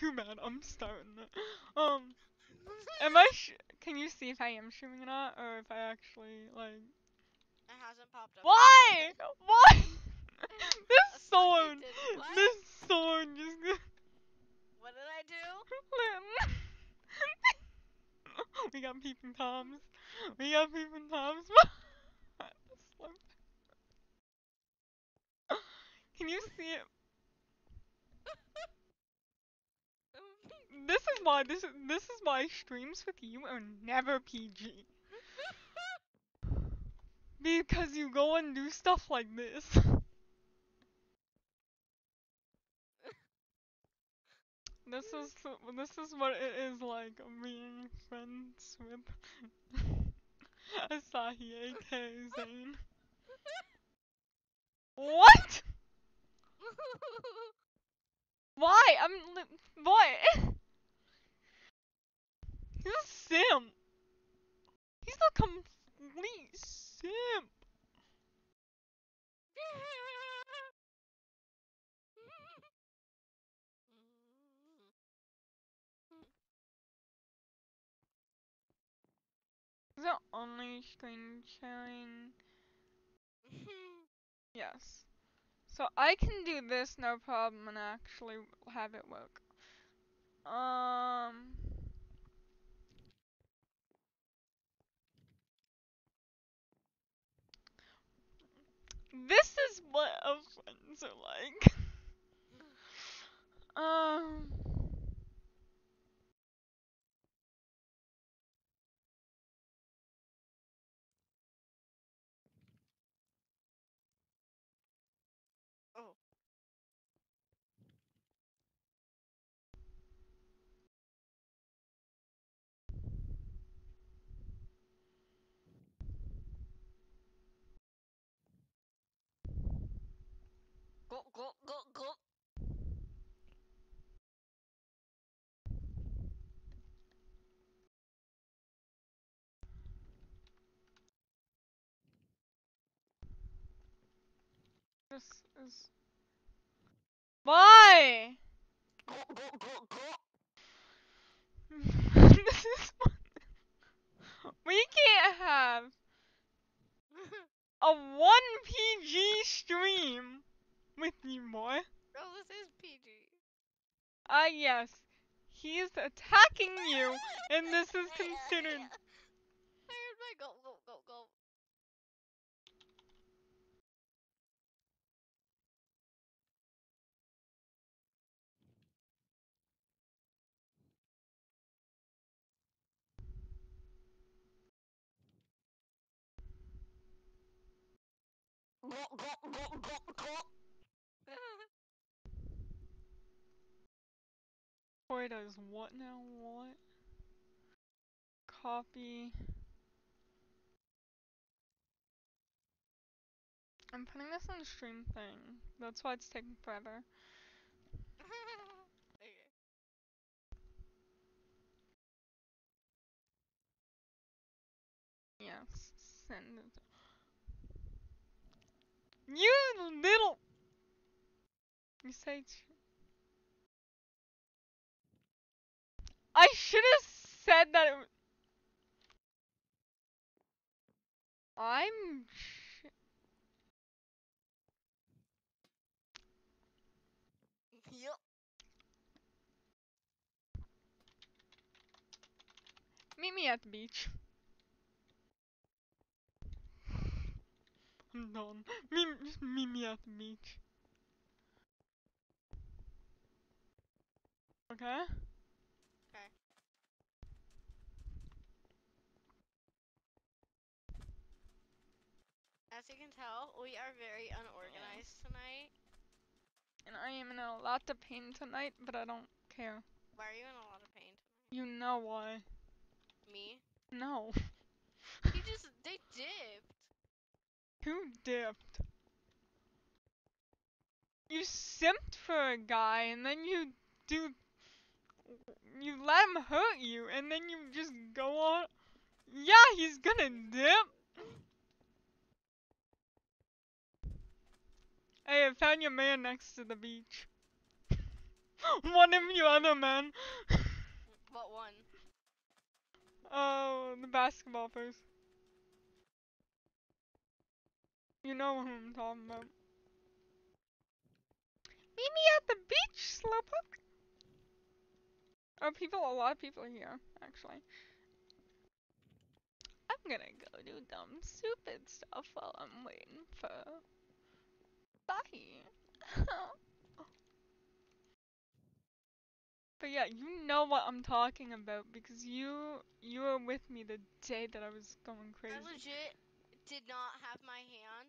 too bad. I'm starting it. Um, am I? Sh- can you see if I am streaming or not, or if I actually like? It hasn't popped up. Why? Why? this sword. This sword just. What did I do? we got peeping toms. We got peeping toms. Can you see it? This is why this is this is why streams with you are never PG. Because you go and do stuff like this. This is this is what it is like being friends with Asahi aka Zane. What? Why? I'm li- what? He's a simp. He's a complete simp. Is it only screen sharing? Yes. So I can do this no problem and actually have it work. Um. This is what our friends are like. um. oh. Go go go go. This is. Why? This is. we can't have a 1 PG stream with you, boy. Bro, this is PG. Ah, yes. He's attacking you, and this is considered. I heard my go go go go. Go go go go go. Boy does what now? What? Copy. I'm putting this on the stream thing. That's why it's taking forever. Yes, send it. You little. You say. ch- I should have said that it. I'm. Yup. meet me at the beach. I'm done. Meet, just meet me at the beach. Okay? Okay. As you can tell, we are very unorganized tonight. And I am in a lot of pain tonight, but I don't care. Why are you in a lot of pain tonight? You know why. Me? No. He just they dipped. Who dipped? You simped for a guy and then you do. You let him hurt you and then you just go on. Yeah, he's gonna dip. Hey, I found your man next to the beach. one of your other men. What one? Oh, the basketball players. You know who I'm talking about. Meet me at the beach, Slowpoke. Oh, people, a lot of people are here, actually. I'm gonna go do dumb, stupid stuff while I'm waiting for Sahi. but yeah, you know what I'm talking about because you you were with me the day that I was going crazy. I legit did not have my hand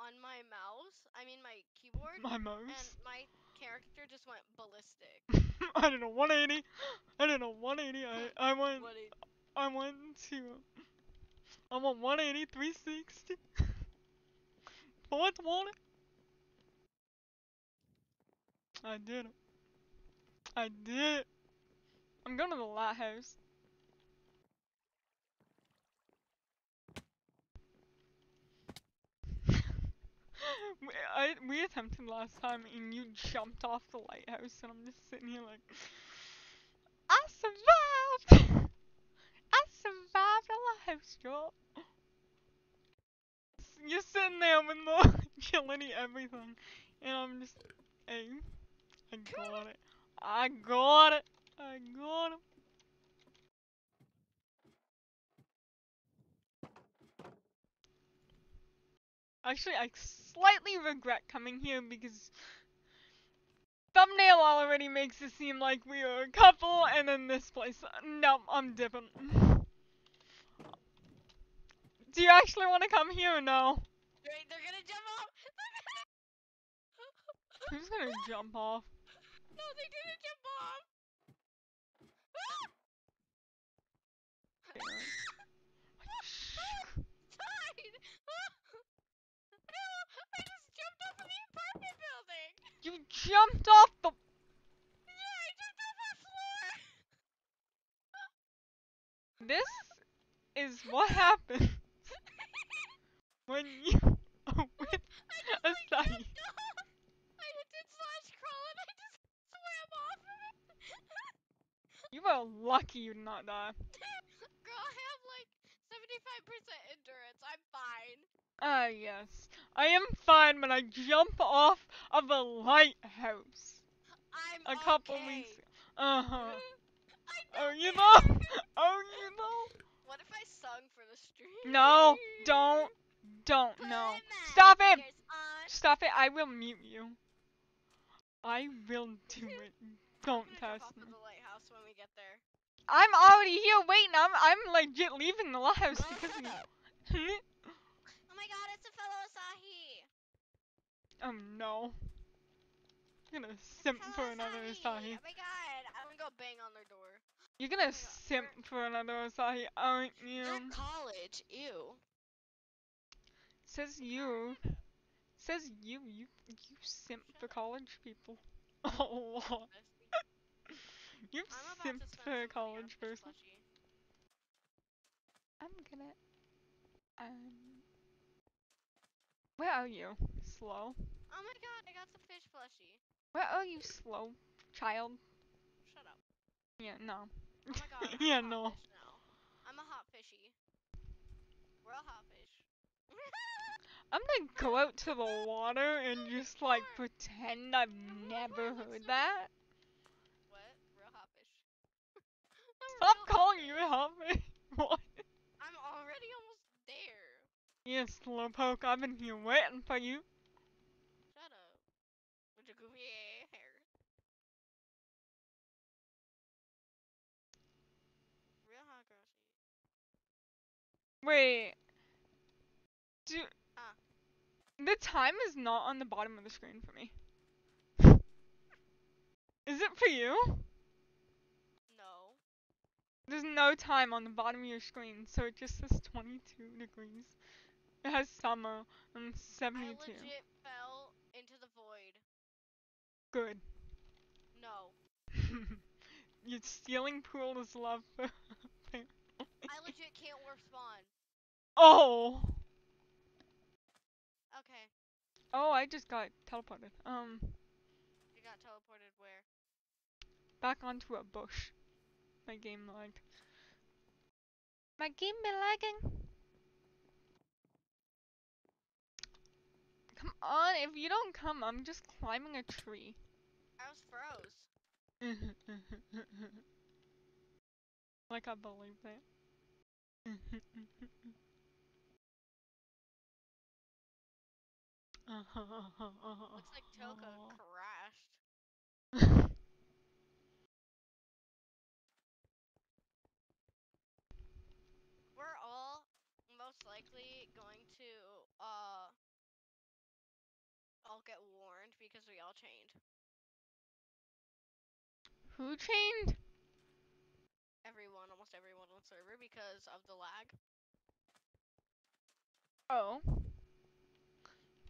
on my mouse. I mean my keyboard. My and mouse. my character just went ballistic. I don't know 180. I don't know 180. I I went I went to I'm on 180 360. 420. I did it. I did it. I'm going to the lighthouse. we, I, we attempted last time and you jumped off the lighthouse and I'm just sitting here like I survived! I survived a lighthouse drop. You're sitting there with the agility everything and I'm just hey I got it. I got it. I got it. Actually, I slightly regret coming here because thumbnail already makes it seem like we are a couple, and then this place. No, I'm dipping. Do you actually want to come here or no? Wait, they're gonna jump off. Who's gonna jump off? No, they didn't jump off. Died. no, I just jumped off of the apartment building. You jumped off the. Yeah, I jumped off that floor. This is what happens when you are with I a Sahi. I did slash crawl and I just swam off of it. You are lucky you did not die. Girl, I have like 75% endurance. I'm fine. Ah, yes. I am fine when I jump off of a lighthouse I'm a couple okay. weeks. Uh huh. I Oh, you know? Oh, you know? What if I sung for the stream? No, don't, don't, Put no. Stop it! Stop it, I will mute you. I will do it. Don't I'm test me. the lighthouse when we get there. I'm already here waiting. I'm, I'm legit leaving the lighthouse because of you. Oh my god, it's a fellow Asahi. Oh no. You're gonna simp fellow for another Asahi. Oh my god, I'm gonna go bang on their door. You're gonna God, simp for another Asahi, aren't you? At college, ew. Says you. Says you. You you simp Shut for college people. Lot. You've I'm about to simped for a some money on college person. I'm gonna. Um. Where are you? Slow. Oh my god, I got the fish plushie. Where are oh, you, slow child? Shut up. Yeah, no. Oh my god. Yeah, hot no. Fish. I'm a hot fishy. We're a hot fish. I'm gonna go out to the water and just like pretend I've never heard that. what? Real hot fish. Stop calling you fish. a hobby. what? I'm already almost there. Yes, Slowpoke, I've been here waiting for you. Shut up. With your goofy hair. Real hot girl shit. Wait. Do Ah. the time is not on the bottom of the screen for me. Is it for you? No. There's no time on the bottom of your screen, so it just says 22 degrees. It has summer and 72. I 72. legit fell into the void. Good. No. You're stealing Pool's love for. I legit can't warp spawn. Oh. Okay. Oh, I just got teleported. Um, You got teleported where? back onto a bush. My game lagged. My game be lagging. Come on, if you don't come, I'm just climbing a tree. I was froze. like I believe that. Looks like Toka crashed. We're all most likely going to uh all get warned because we all chained. Who chained? Everyone, almost everyone on server because of the lag. Oh.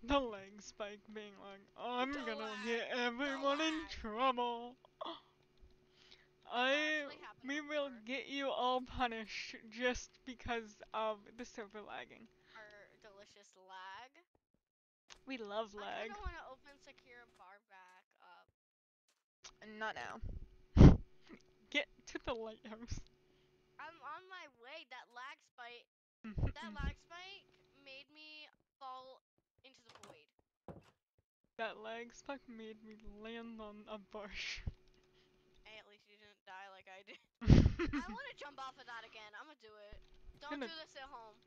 The leg spike being like, I'm The gonna lag, get everyone in trouble. I we will before. get you all punished just because of the server lagging. Our delicious lag. We love lag. I lag. kinda wanna open secure bar back up. Not now. Get to the lighthouse. I'm on my way. That lag spike that lag spike made me fall into the void. That leg spike made me land on a bush. Hey, at least you didn't die like I did. I wanna jump off of that again. I'ma do it. Don't Gonna- do this at home.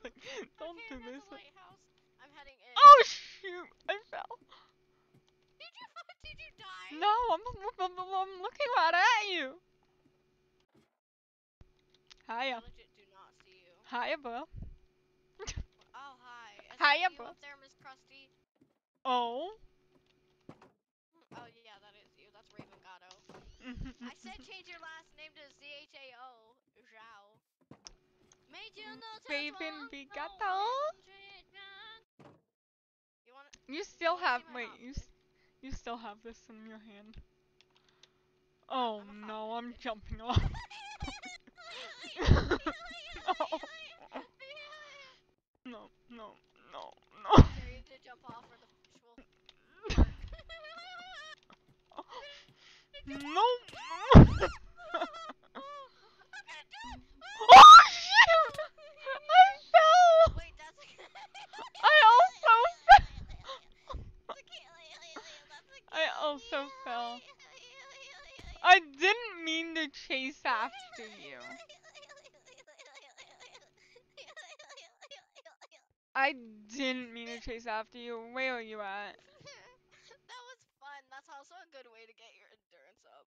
Like, Don't okay, do I'm at this. the lighthouse. I'm heading in. Oh shoot! I fell. Did you did you die? No, I'm, I'm, I'm looking right at you. I Hiya. legit do not see you. Hiya, bro. Oh hi. Is Hiya, bro. there, Krusty? Oh. Mm, Oh yeah, that is you. That's Raven Gatto. I said change your last name to Z H A O. Zhao. Made you know Raven Bigato? You want You still have wait. You outfit? s- you still have this in your hand. Oh I'm no, I'm bitch. jumping off. no, no. Dare you to jump off or the will no. I'm gonna do it. oh shoot! I fell. Wait, that's I also fell. I also fell. I didn't mean to chase after you. I didn't mean to chase after you. Where are you at? that was fun. That's also a good way to get your endurance up.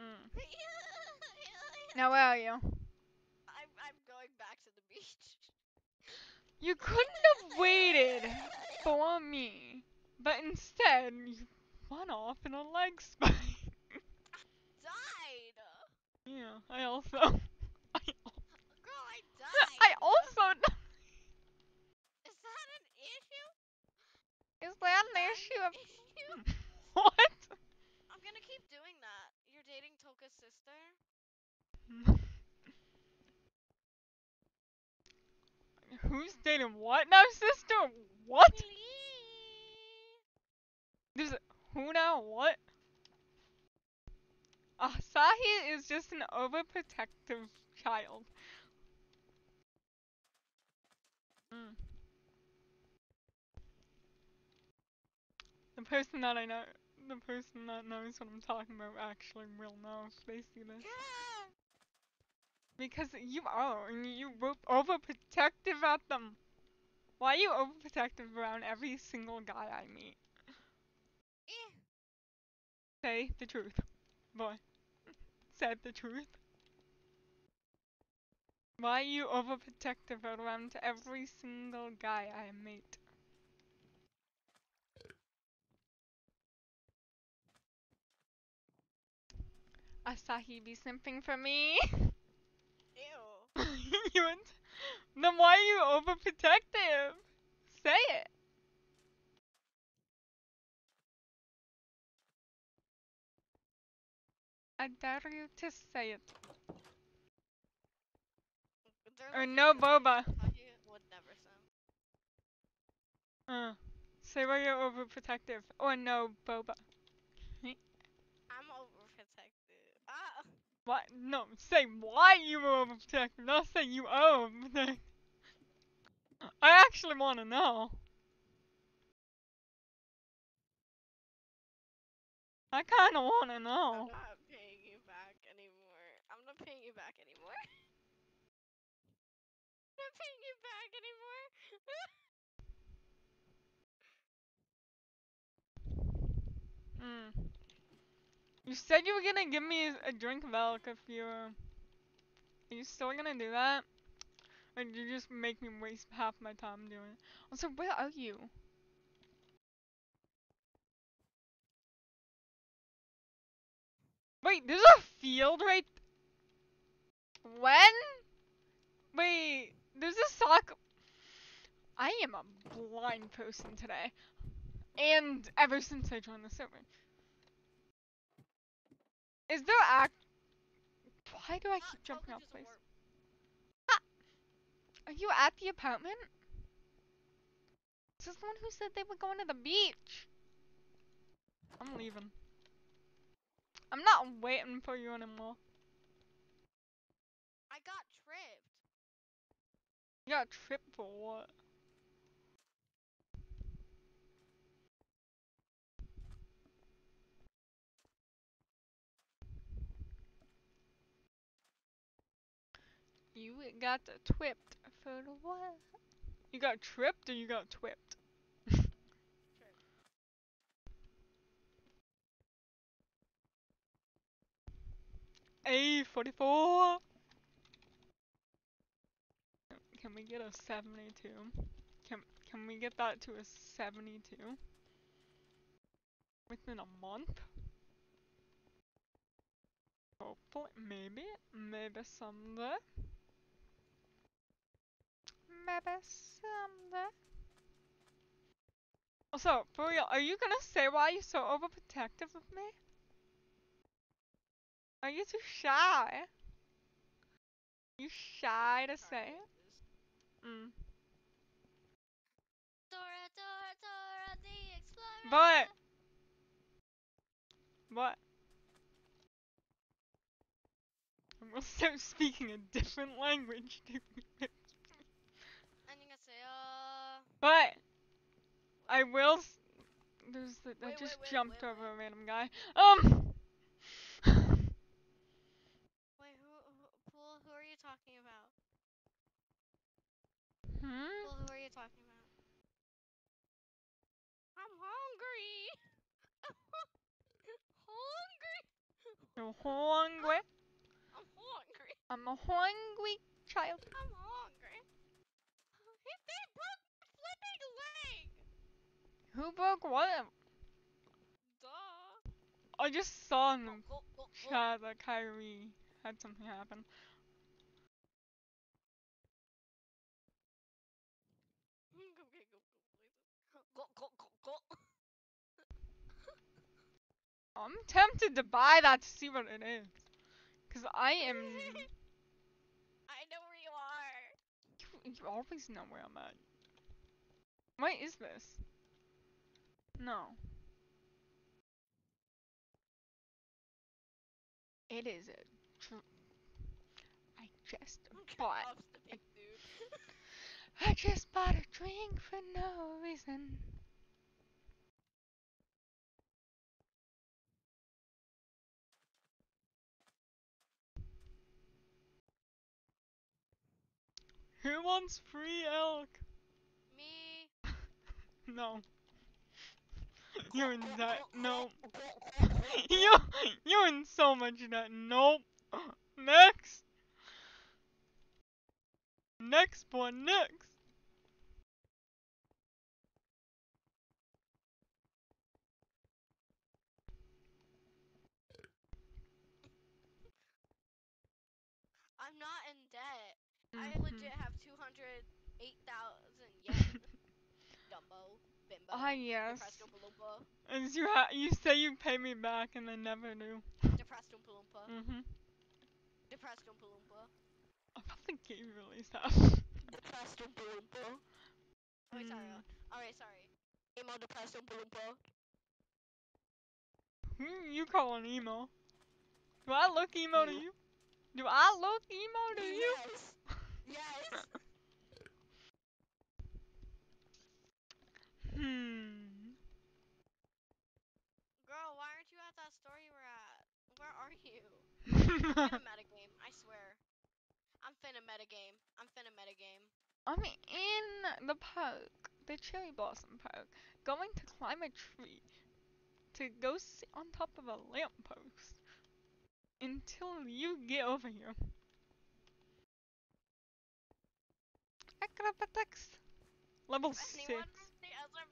Mm. Now where are you? I'm I'm going back to the beach. You couldn't have waited for me, but instead you went off in a leg spike. Died. yeah, I also. I, al- Girl, I died. I also. Is that an issue? Is that an That issue? an Of, issue? what? I'm gonna keep doing that. You're dating Toka's sister? Who's dating what now, sister? What? There's a, who now? What? Asahi is just an overprotective child. Mm. The person that I know, the person that knows what I'm talking about actually will know if they see this. Because you are, and you were overprotective at them. Why are you overprotective around every single guy I meet? Say the truth, boy. Said the truth. Why are you overprotective around every single guy I meet? Asahi be simping for me? Ew. you and then why are you overprotective? Say it. I dare you to say it. Or no boba. Kentucky would never. Uh, say why you're overprotective. Or no boba. What? No, say why you were overprotective, not say you are overprotective. I actually want to know. I kind of want to know. I'm not paying you back anymore. I'm not paying you back anymore. I'm not paying you back anymore. Mm. You said you were gonna give me a drink of elk if you were. Are you still gonna do that? Or did you just make me waste half my time doing it? Also, where are you? Wait, there's a field right. When? Wait, there's a sock. I am a blind person today. And ever since I joined the server. Is there act. Why do I Ah, keep jumping totally off a. Are you at the apartment? Is This is the one who said they were going to the beach. I'm leaving. I'm not waiting for you anymore. I got tripped. You got tripped for what? You got twipped for what? You got tripped or you got twipped? Tripped. A44. Can we get a 72? Can can we get that to a 72? Within a month? Hopefully, maybe, maybe someday maybe someday. Also, for real, are you gonna say why you're so overprotective of me? Are you too shy? You shy to say it? Mm. Dora, Dora, Dora, the Explorer. But. What? I'm also speaking a different language to. but I will. S- there's the, I just wait, wait, jumped wait, over wait. a random guy. Um. Wait, who, who, who are you talking about? hmm. Pool, who are you talking about? I'm hungry. hungry. You're hungry. I'm hungry. I'm a hungry child. I'm hungry. He, they broke my flipping leg. Who broke what? Duh. I just saw in the Go, go, go. chat that Kyrie had something happen. I'm tempted to buy that to see what it is. Cause I am. I know where you are. You, you always know where I'm at. What is this? No. It is a. Dr- I just bought. big dude. I just bought a drink for no reason. Who wants free elk? Me. No. You're in that. No. you you're in so much debt. Nope. Next. Next one. Next. I'm not in debt. I Mhm. legit have 208,000 yen. Dumbo. Bimbo. Ah yes. Loompa. You ha- you say you pay me back and then never do. Loompa. Mhm. Depressed Oompa Loompa. I about the game release that. Depressed Oompa Loompa. Oh, wait, sorry. Mm. uh, Alright, sorry. Emo Depressed Oompa Loompa. Who you calling emo? Do I look emo to You. you? Do I look emo to you? Yes. Yes. Hmm. Girl, why aren't you at that store you were at? Where are you? I'm finna metagame, I swear. I'm finna metagame. I'm finna metagame. I'm in the park, the cherry blossom park, going to climb a tree to go sit on top of a lamppost until you get over here. Acrobatics. Level If 6.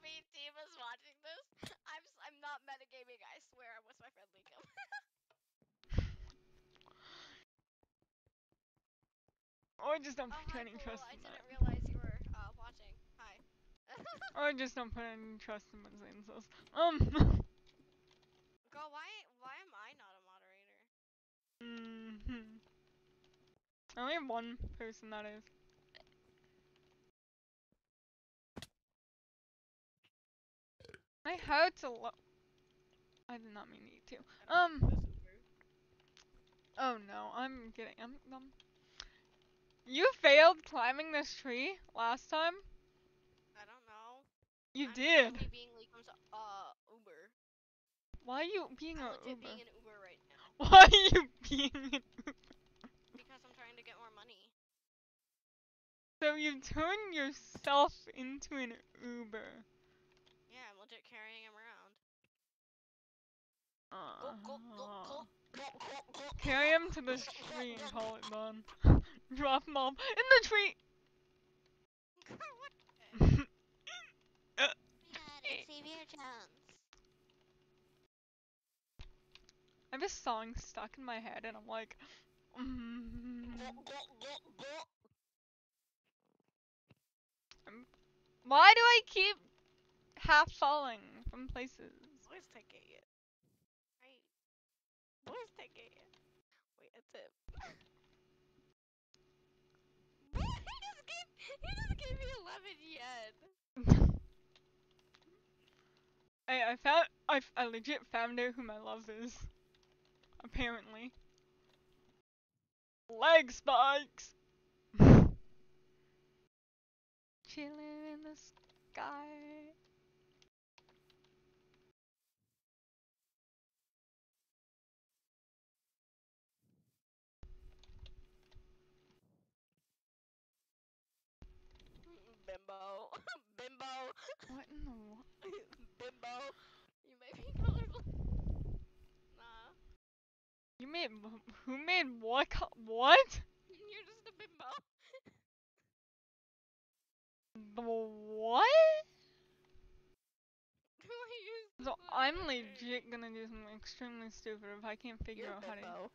From team is watching this, I'm I'm not metagaming. I swear I'm with my friend Liam. Or just don't oh, put hi, any cool. trust I didn't that. realize you were uh, watching. Hi. Or just don't put any trust in Zane says. Um. Girl, why why am I not a moderator? Mm hmm. I only have one person that is. I had to lo- I did not mean to. Um. this is true. Oh no, I'm kidding. I'm dumb. You failed climbing this tree last time? I don't know. You I'm did. being Liam's uh Uber. Why are you being I'm a Uber? being an Uber right now Why are you being an Uber? because I'm trying to get more money. So you turned yourself into an Uber. Yeah, carrying him around. Uh, Go, go, go, carry him to the tree and call it done. Drop him off in the tree. Yeah, Xavier Jones. I have this song stuck in my head, and I'm like, mm, why do I keep half falling from places? Where's taking it? Right. Where's taking it? Wait, it's it. he just gave he just gave me eleven yen. Hey, I found I, I legit found out who my love is. Apparently. Leg spikes. Chilling in the sky. Bimbo. What in the wo- Bimbo. You may be colorblind. Nah. You made who made what? What? You're just a bimbo. The what? Who are you? So I'm legit gonna do something extremely stupid if I can't figure You're out how to.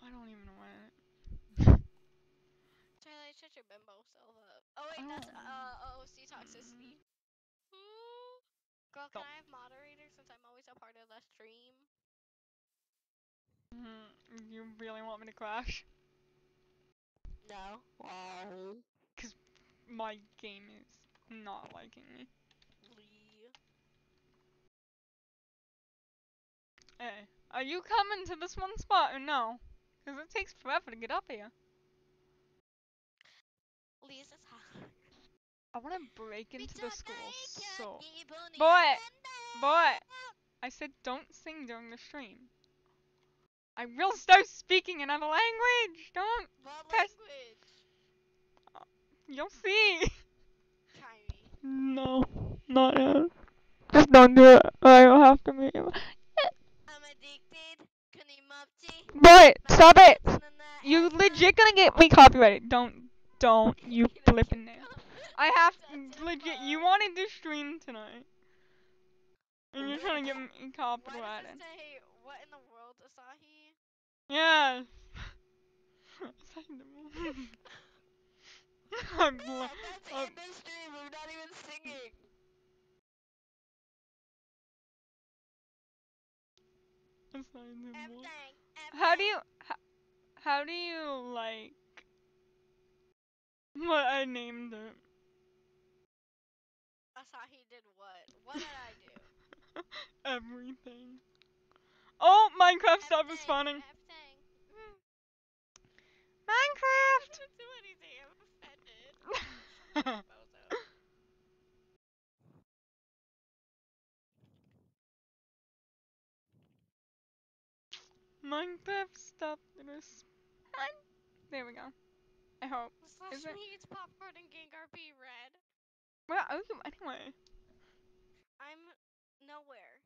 I don't even know what. Charlie, shut your bimbo self up. Oh wait, that's Oh. uh OC toxicity. Girl, can Don't. I have moderator since I'm always a part of the stream? Mm, you really want me to crash? No. Wow. My game is not liking me. Lee. Hey, are you coming to this one spot or no? Cause it takes forever to get up here. Is hot. I wanna break into the school so. Boy, boy. I said don't sing during the stream. I will start speaking another language. Don't. What language? Uh, you'll see. Me. No, not yet. Just don't do it. I will have to meet you. I'm addicted. Boy, stop it. You legit gonna get me copyrighted. Don't, don't you flipping there. I have legit. You wanted to stream tonight, and you're trying to get me Why does copyrighted. it say what in the world, Asahi? Yes. I'm bl- that's um, in the stream. I'm not even singing. it's not in the F mo- thing. F How do you, how, how do you like, but I named it. Asahi did what? What did I do? Everything. Oh, Minecraft stop respawning. Everything. Minecraft! I didn't do anything, I'm offended. Minecraft stop respawning. There we go. I hope. Slash Is it- me eats popcorn and Gengar P red. Where are you anyway? I'm nowhere.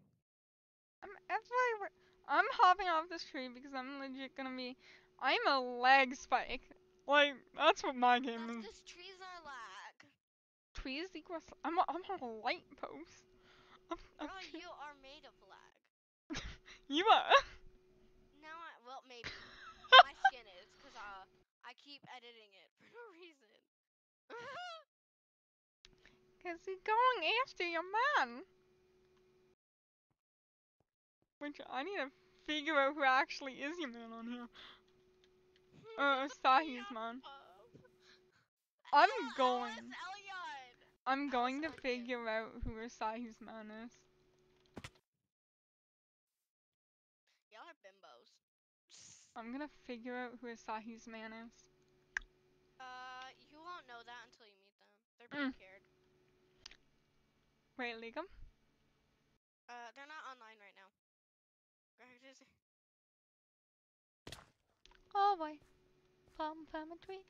I'm everywhere. I'm hopping off this tree because I'm legit gonna be. I'm a lag spike. Like that's what my game That's is. because trees are lag. Trees equals. I'm a, I'm on a light post. I'm, I'm you are made of lag. you are. Now I well maybe my skin is because uh I keep editing it for no reason. Cause he's going after your man. Which I need to figure out who actually is your man on here. Uh, Sahi's man. I'm going. I'm going to figure out who Asahi's man is. Y'all are bimbos. I'm gonna figure out who Asahi's man is. Uh, you won't know that until you meet They're Mm. pink haired. Wait, leak 'em? Uh, they're not online right now. Oh boy. Palm from a tree.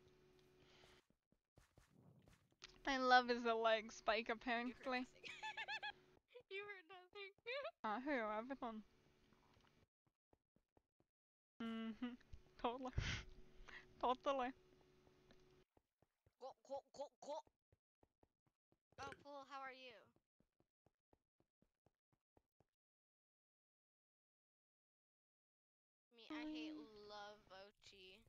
My love is a leg spike you heard apparently. nothing. you heard nothing. I hear everything. Mhm. Totally. totally. go, go, go, go. Oh, Pool, how are you? Me, I hate Mm. love Ochi.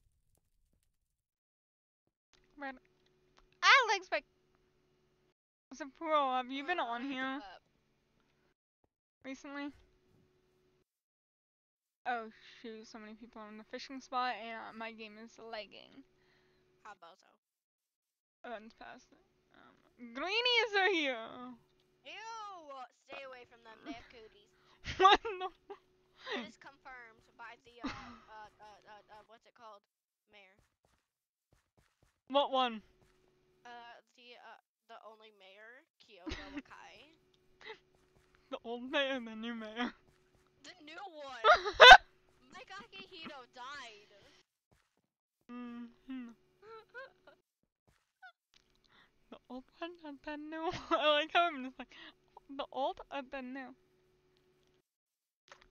Leg spike. So, Pro, have you been on here recently? Oh shoot, so many people on the fishing spot and uh, my game is lagging. How bozo? Runs past it. Um, greenies are here! Ew! Stay away from them. They have cooties. what the? It is confirmed uh, uh, uh, uh, uh, what's it called? Mayor. What one? Uh, the uh, the only mayor, Kyoto Wakai. The old mayor and the new mayor. the new one. Mike Akihito died. Mhm. The old one and the new. I like how I'm just like, the old and the new.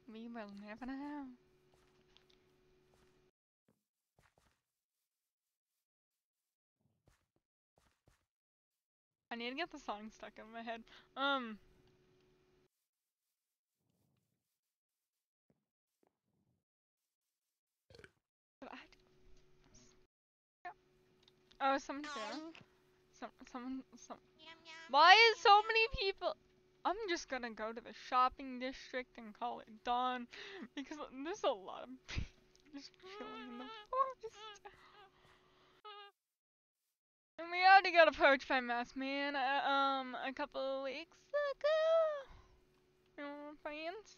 We will never know. I need to get the song stuck in my head. Um. Oh, someone's there. Some, someone, some. Yum, yum, Why is so many people? I'm just gonna go to the shopping district and call it done because there's a lot of people just chilling in the forest. And we already got approached by Mass Man uh, um a couple weeks ago. You know, friends.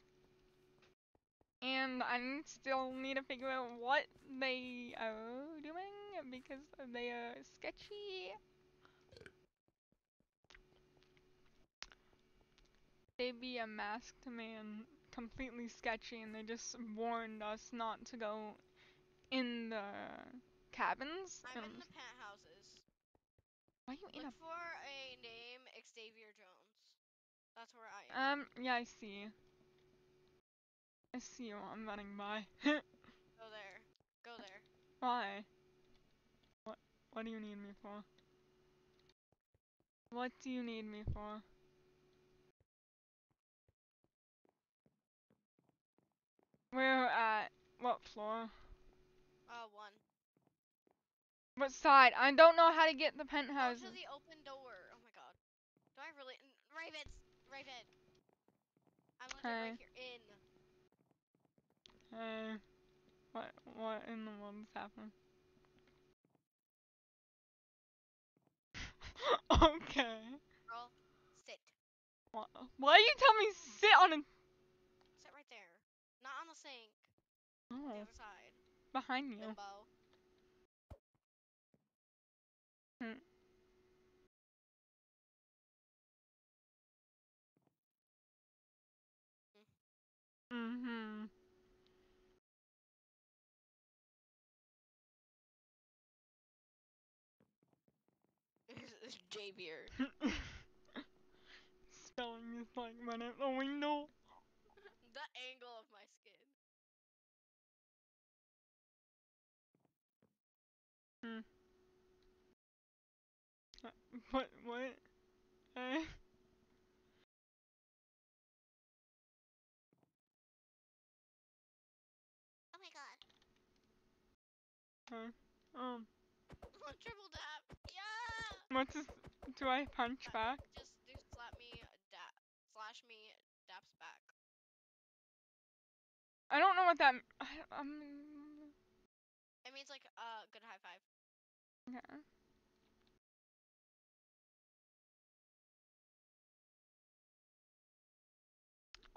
And I still need to figure out what they are doing because they are sketchy. They be a masked man, completely sketchy, and they just warned us not to go in the cabins. I'm in the. Why you in Look a? for a name, Xavier Jones. That's where I am. Um, yeah, I see. I see you. I'm running by. Go there. Go there. Why? What? What do you need me for? What do you need me for? Where at? What floor? Uh, one. What side? I don't know how to get the Go penthouse. to the open door. Oh my god. Do I really? N- Raven! I'm Hey. right here. In. Hey, what what in the world is happening? okay. Girl, sit. Why, why you telling me sit on a Sit right there. Not on the sink. The oh other side. behind you? Bimbo. Hmm. Mhm. J beer. Spelling is like my name. Oh, I know. the angle of my What? What? Uh, Oh my god. uh, um, Triple tap. Yeah. what's this? Do I punch back? Just do slap me, dap, slash me, daps back. I don't know what that. I, um. It means like uh good high five. Yeah.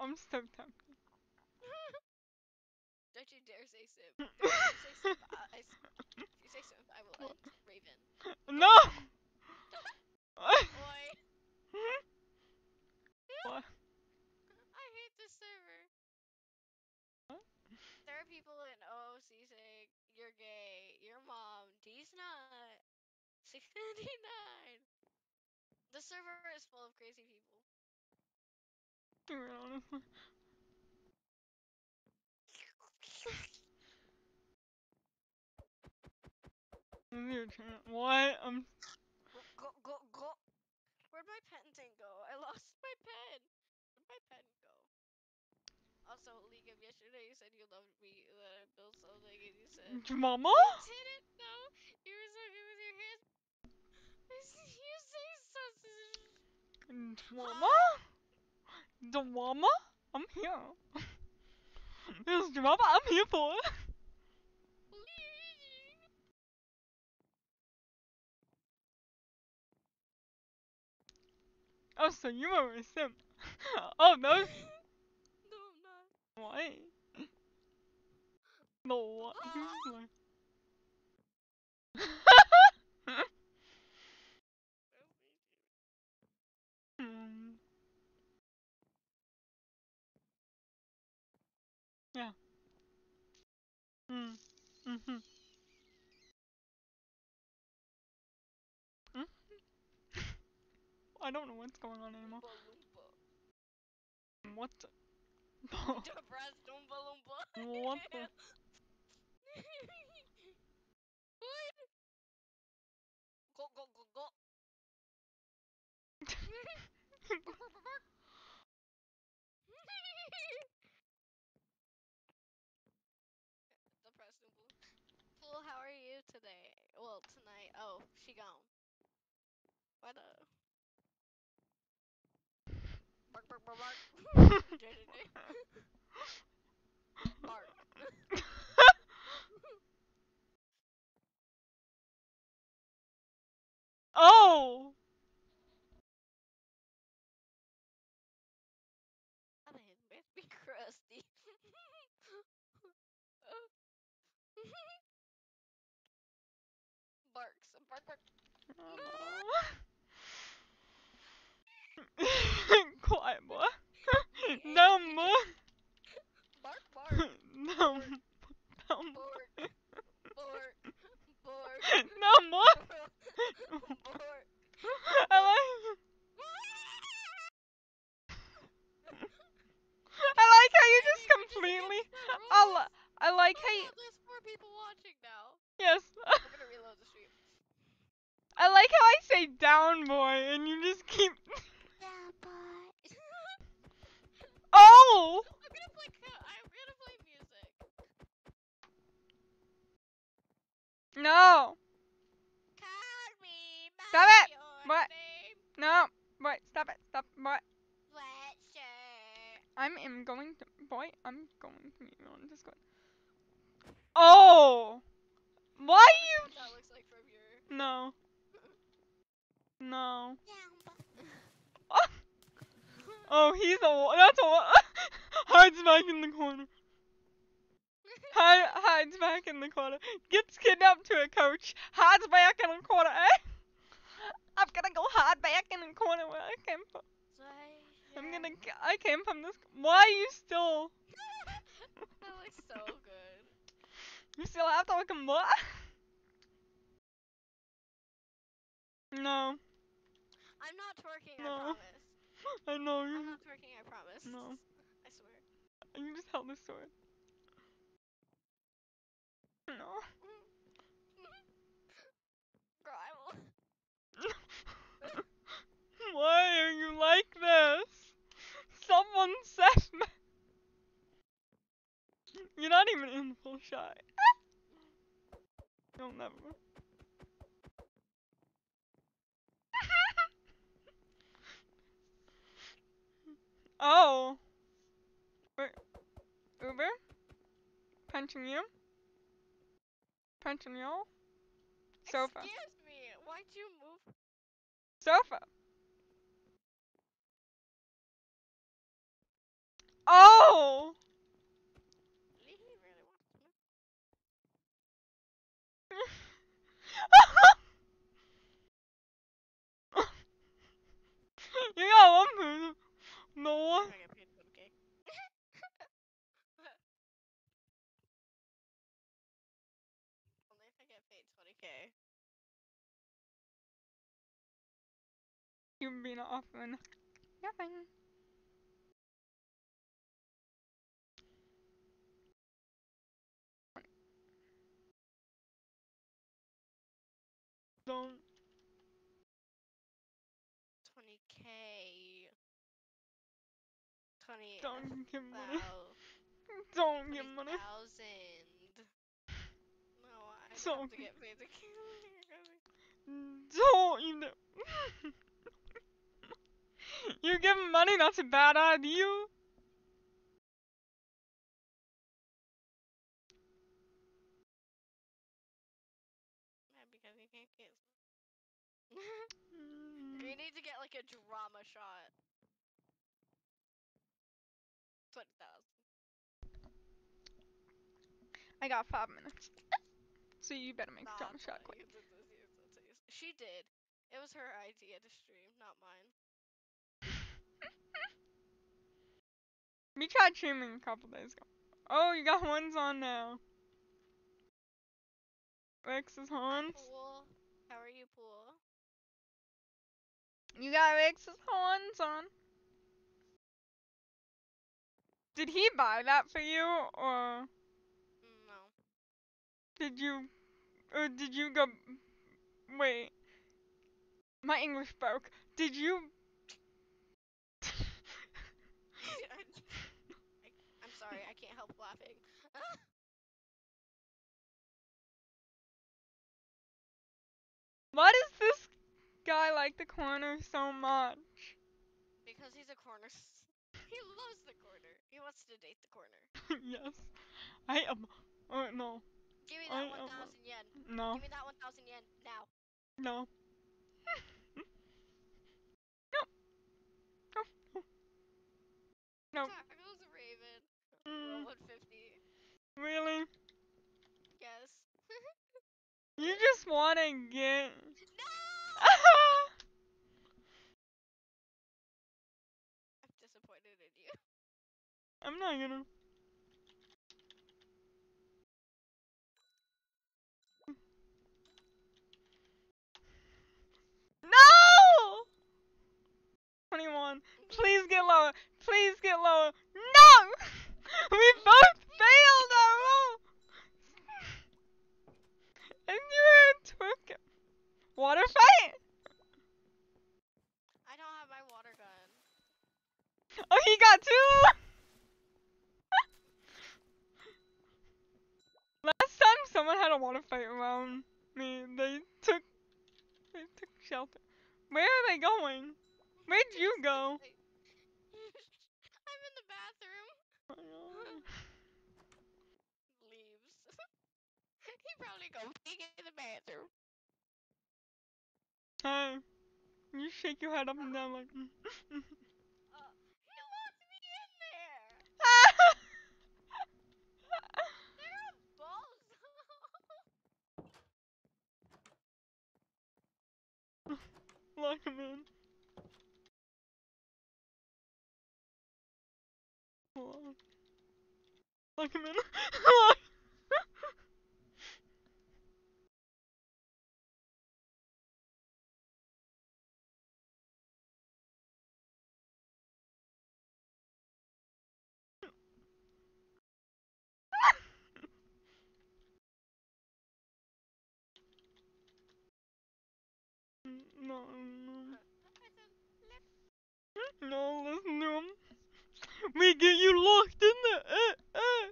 I'm so tempted. Don't you dare say simp. If you say simp, I, I s- if you say simp, I will end Raven. No. Oi. What? I hate this server. What? There are people in OOC saying you're gay, your mom, D's not. 699. The server is full of crazy people. Honestly. This is your. What? I'm. Go, go, go. Where'd my pen thing go? I lost my pen. Where'd my pen go? Also, League of yesterday, you said you loved me, that I built something, and you said. Mama? You didn't know. You were so good with your hands. You say something. Drama? Drama? I'm here. There's drama, I'm here for. Oh, so you were a simp. oh, no. no, I'm not. Why? No, what? Hmm. Yeah. Mm. Mm-hmm. Hmm? I don't know what's going on anymore. What the? Depressed Oompa Loompa. what the? what? Go, go, go, go. Depressed Oompa Loompa. Pool, how are you Well, tonight. Oh, she gone. What the? Bark, bark, bark, bark. Bark. oh! My head must be crusty. Barks. Bark, bark. Quiet, boy. no more. Bark, bark. no. No more. Bork. Bork. No more. Bork. I like. I like how you just completely. I, li- I like how you. There's four people watching now. Yes. I'm gonna reload the stream. I like how I say down boy and you just keep. Yeah, boy. Oh! I'm gonna play. ca- I'm gonna play music. No. Call me by Stop it. your What? name. No. Boy, stop it. Stop. Boy. What shirt? I'm am going to. Boy, I'm going to meet you on Discord. Oh! Why you. That looks like from your. No. No. Yeah. Oh, he's a. wa- That's a. wa- Hides back in the corner. Hide, hides back in the corner. Gets kidnapped to a coach. Hides back in the corner, eh? I'm gonna go hide back in the corner where I came from. I'm gonna. g- I came from this. Why are you still? that looks so good. You still have to look at what? No. I'm not twerking, No. I promise. I know I'm you. not twerking, I promise. No. I swear. You just held the sword. No. Girl, I will. Why are you like this? Someone said me. You're not even in full shot. You'll never. Oh. Uber? Punching you? Punching you? Sofa. Excuse me, why'd you move? Sofa. Oh! He really wants to move. you got one person. No. If I get paid 20k. Only if I get paid 20k. You've been often nothing. Don't don't give money. Don't give money. thousand. No, I So- have to get paid to Don't you know? You're giving money. That's a bad idea. Yeah, because you can't get. You need to get like a drama shot. Twenty thousand. I got five minutes. So you better make a Nah, it's shot quick. You did this, you did. She did. It was her idea to stream, not mine. We tried streaming a couple days ago. Oh, you got ones on now. Rex's horns. Pool. How are you, Pool? You got Rex's horns on. Did he buy that for you, or No. did you, or did you go? Wait, my English broke. Did you? I, I'm sorry, I can't help laughing. Why does this guy like the corner so much? because he's a corner. He loves the corner. He wants to date the corner. yes, I am. Oh no, Give me that am- 1,000 yen. no, Give me that 1,000 yen now. no. no. No. Tackles Raven. Mm, Roll 150. really? Yes. You just wanna get. no! I'm not gonna. No! 21. Please get lower. Please get lower. No! We both failed our roll. And you took water fight. I don't have my water gun. Oh, he got two. Last time someone had a water fight around um, me, they took they took shelter. Where are they going? Where'd you go? I'm in the bathroom. Oh. Leaves. he probably go peek in the bathroom. Hey, you shake your head up and down like. mm, mm, mm. Uh, he wants me in there. There are balls. Lock him in. Lock him in. Lock. No, no. No, listen to him. We get you locked in there. Uh, uh.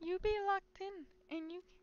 You be locked in, and you.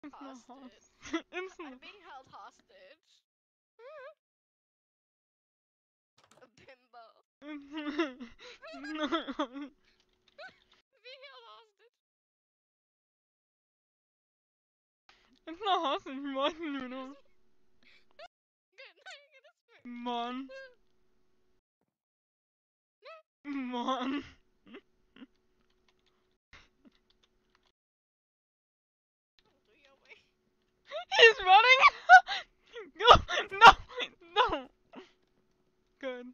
Hostage. I'm being held hostage. A bimbo. Being held hostage. It's not hostage. You watching you know. Good. Now you're gonna smack. Mon. Mon. Do your way. He's running. Go. No. No. Good.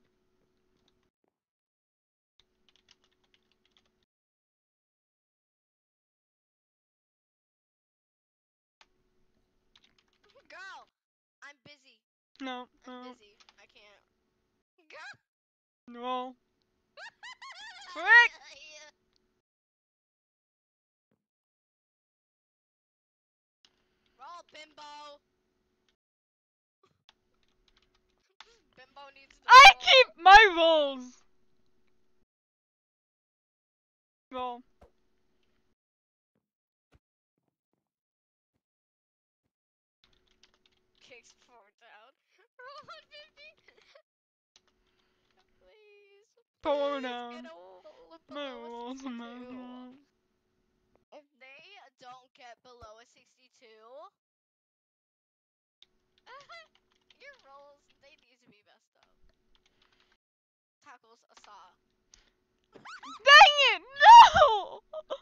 Girl, I'm busy. No. I'm No. busy. I can't. Girl. No. Quick! Bimbo. bimbo needs to I keep my rolls. Roll. Kicks forward down. Roll 150. Please. Please down. Get a My rolls my 62. rolls. If they don't get below a 62, your rolls, they need to be messed up. Tackles a saw. Dang it! No!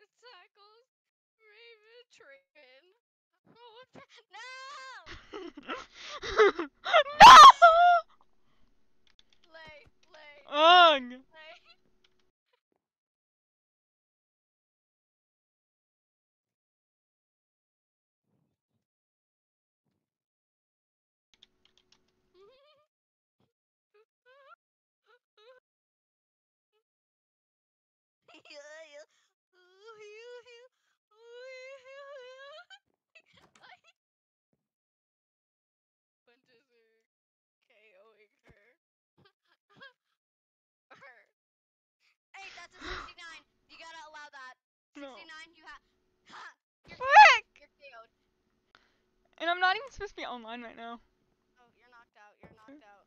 the tackles Raven Trippin. What the- no! no! Lay, lay, Ugh! lay. Punches her, KOing her. her. Hey, that's a 69. You gotta allow that. 69, you have. Ha! You're! You're KO'd. And I'm not even supposed to be online right now. Oh, you're knocked out. You're knocked out.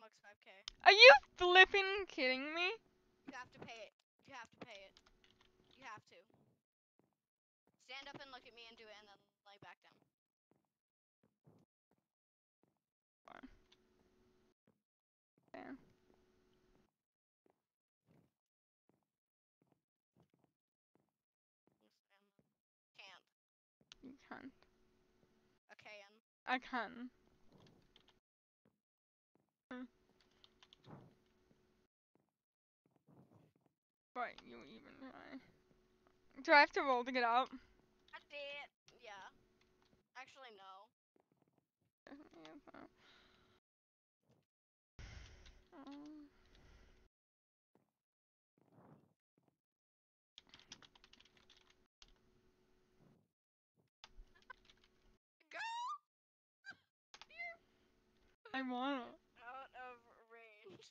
Mux 5k. Are you flipping kidding me? You have to pay it. You have to pay it. You have to. Stand up and look at me and do it and then lay back down. Damn. Stand. Can't. You can't. A can. I can. Hmm. Right, you even try. Do I have to roll to get out? I did. Yeah. Actually, no. Um, Go! I want it. Out of range.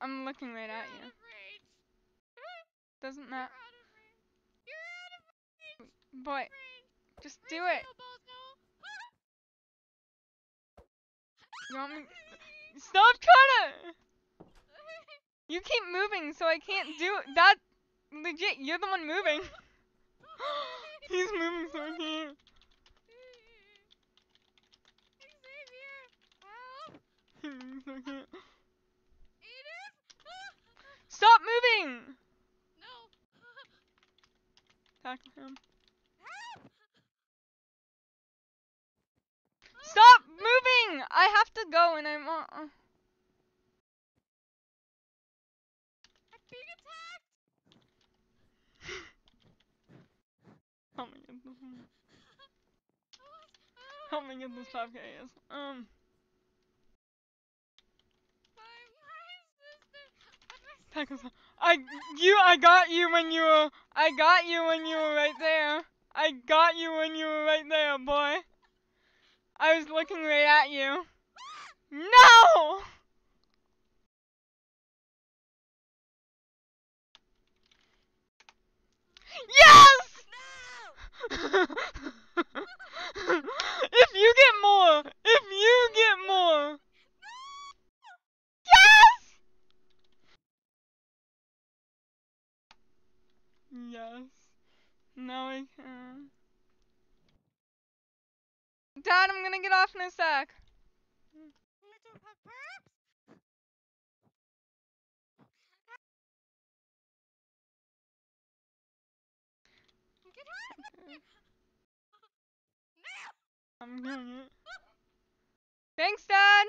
I'm looking right You're at you. Doesn't You're out of range. You're Boy, Rain, just do it. You want me? Stop trying to. You keep moving, so I can't do that. Legit, you're the one moving. He's moving, so I can't. Xavier, help! He's moving, so I can't. Edith! Stop moving! no! Tackle him. Stop moving! I have to go, and I'm. Uh! Help me get this. Help me get this 5K. Um. My, my sister! I you I got you when you were I got you when you were right there. I got you when you were right there, boy. I was looking right at you. No! Yes! No! if you get more, if you get more. Yes! Yes. Now I can. Dad, I'm gonna get off in a sec. Little puppers! Get out of here! No! I'm doing it. Thanks, Dad.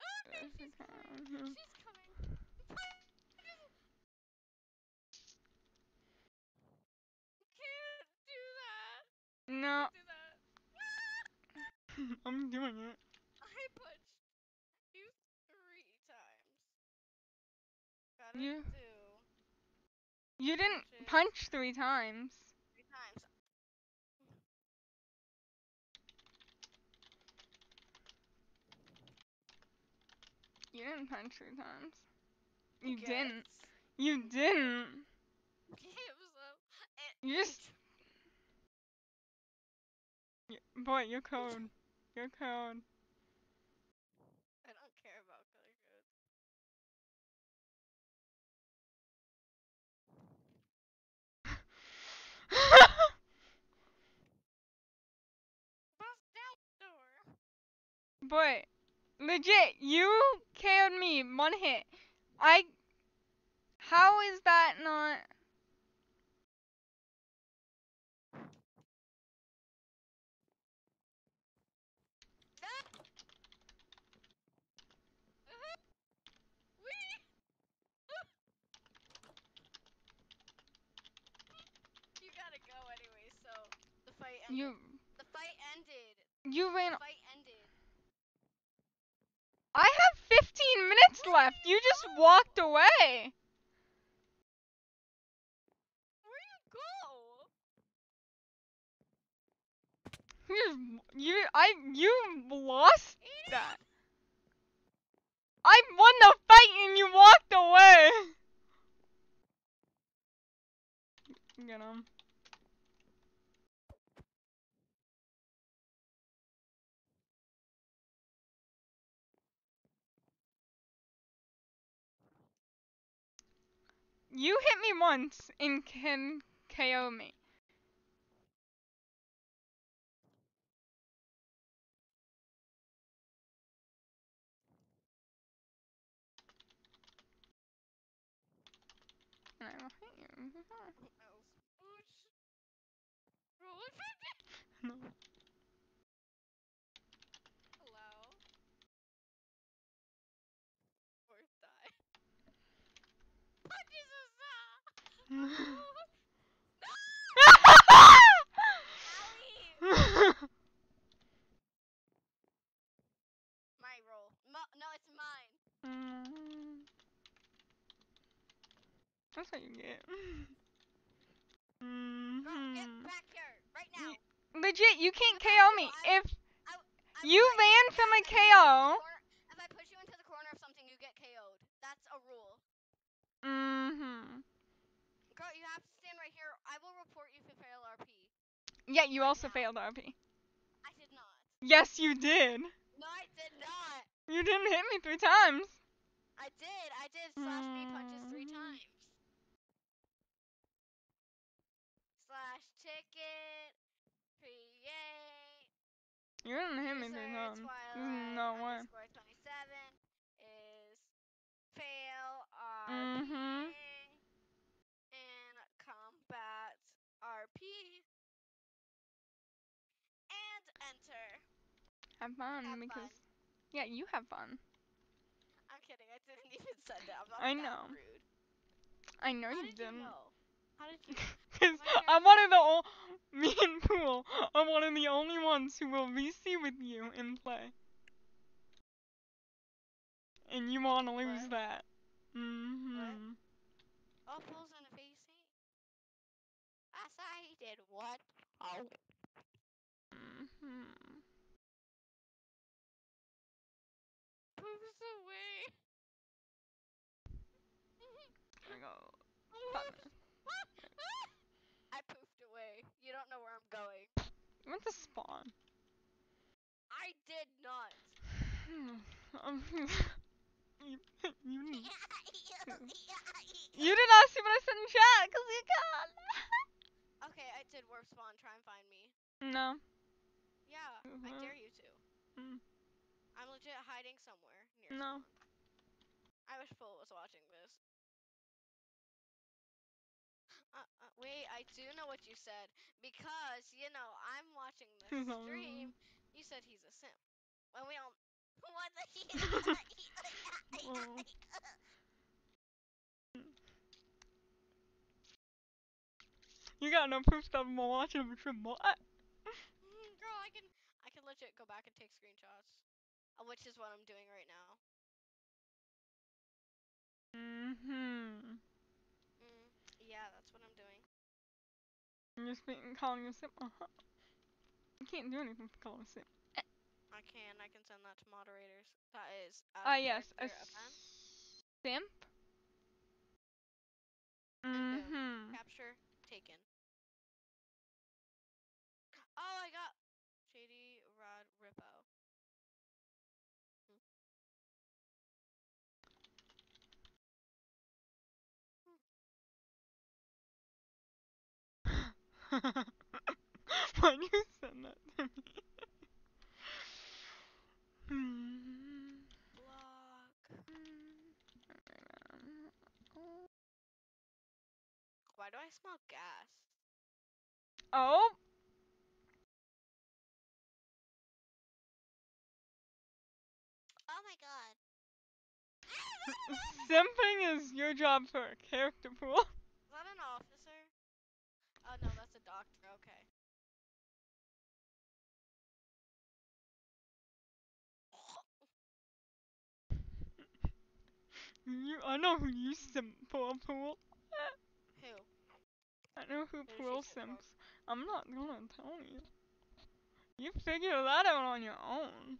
Oh, no, There's she's the coming. town, yeah. She's coming. You can't do that. No, Do that. I'm doing it. I punched you three times. Gotta You- do You didn't Punches. punch three times. three times. You didn't punch three times. You Yes. didn't. You didn't. Gives up. You just. Boy, you're cold. You're cold. I don't care about color code. Bust down door. Boy, legit, you KO'd me one hit. I. How is that not? Wee! you gotta go anyway, so the fight ended. You. The fight ended. You ran. The fight ended. I have 15 minutes left. You just walked away. Where you go? You. You. I. You lost Edith! that. I won the fight and you walked away. Get him. You hit me once and can KO me. And I will hit you. Spooch. Roll it fifty. No. Hello. Or die. Punches us Owie! My roll. Mo- no, it's mine. Mm. That's what you get. Girl, get back here right now. Legit, you can't KO me. I- If I you was from a I KO. the corner- If I push you into the corner of something, you get KO'd. That's a rule. Mm-hmm. Girl, you have to stand right here. I will report Yeah, you also failed RP. I did not. Yes, you did. No, I did not. You didn't hit me three times. I did. I did slash B punches three Mm. times. Slash ticket. Create. You didn't hit me three times. Twilight no way. underscore 27 is fail RP Mhm. and combat RP and enter. Have fun Have because fun. yeah, you have fun. I'm kidding. I didn't even send it. I'm not I know. rude. I know How you did didn't. know? How did you? Cause I'm one of the o- me and Pool are one of the only ones who will VC with you in play. And you wanna lose What? that. Mhm. Oh, pulls in a VC. I saw he did what? Oh. Mhm. Moves away. There we go. Five minutes. I poofed away. You don't know where I'm going. You went to spawn. I did not. Um, you, you, you did not see what I said in chat because you can't. Okay, I did warp spawn. Try and find me. no. Yeah, I Mhm. dare you to. Mm. I'm legit hiding somewhere near No. spawn. I wish Full was watching this. Wait, I do know what you said because you know I'm watching the stream. You said he's a simp. When we all what the Oh. You got no proof that I'm watching the stream. What? Mm, Girl, I can I can legit go back and take screenshots, uh, which is what I'm doing right now. Mhm. Mm, yeah, that's what I'm doing. You're speaking, calling a simp. Uh-huh. You can't do anything for calling a simp. I can I can send that to moderators. That is out Ah of yes, a simp. Mhm. Capture taken. Why'd you send that to me? Hmm. Block. Why do I smell gas? Oh, Oh my god. simping is your job for a character pool. You, I know who you simp for, pool. Who? I know who pool simps. I'm not gonna tell you. You figure that out on your own.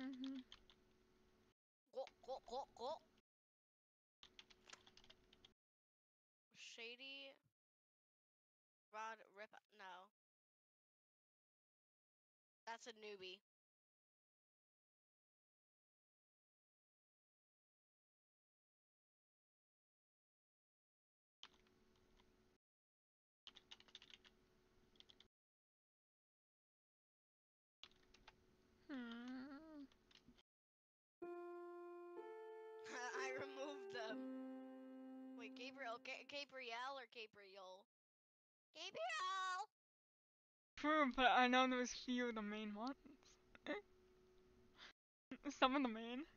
Mm-hmm. Go go go go. Shady Rod Rip. No. That's a newbie. Gabriel, Ga- Gabrielle or Gabriel? Gabriel. True, but I know there's few of the main ones. Some of the main.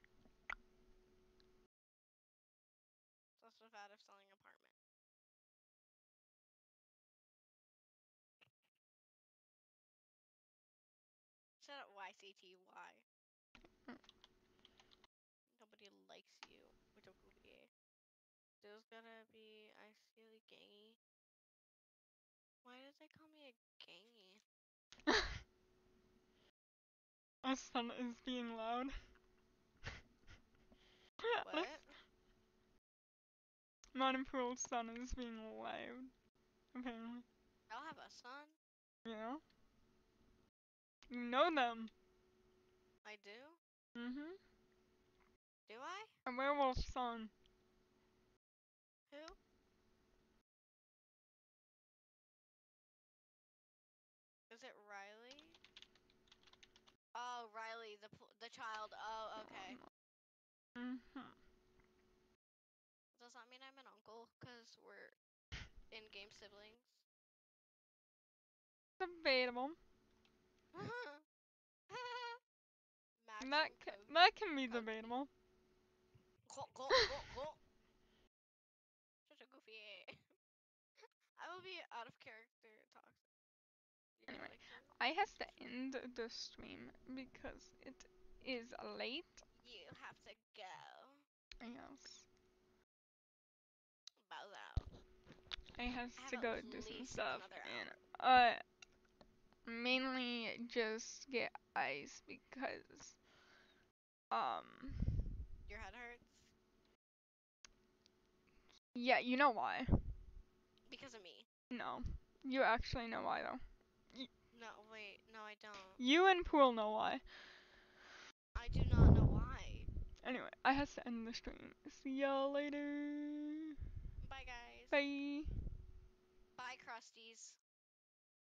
That's what's out of selling apartment. Shut up, YCTY. Mm. Nobody likes you. Which is okay. There's gonna be I feel gangy. Why did they a gangy? Our son is being loud. What? Modern Pool's son is being loud. Apparently. I'll have a son. Yeah. You know them. I do? Mm-hmm. Do I? A werewolf son. Who? Is it Riley? Oh, Riley, the pl- the child. Oh, okay. Mm-hmm. Does that mean I'm an uncle? Cause we're in-game siblings. Debatable. That that can be debatable. Such a goofy. I will be out of character. You Anyway. I have to end the stream because it is late. You have to go. Yes. Bow out. I has I have to go do some stuff and uh mainly just get ice because um Your head hurts yeah, you know why. because of me. No. You actually know why though. No, wait, no, I don't. You and Pool know why. I do not know why. Anyway, I has to end the stream. See y'all later. Bye, guys. Bye. Bye, Crusties.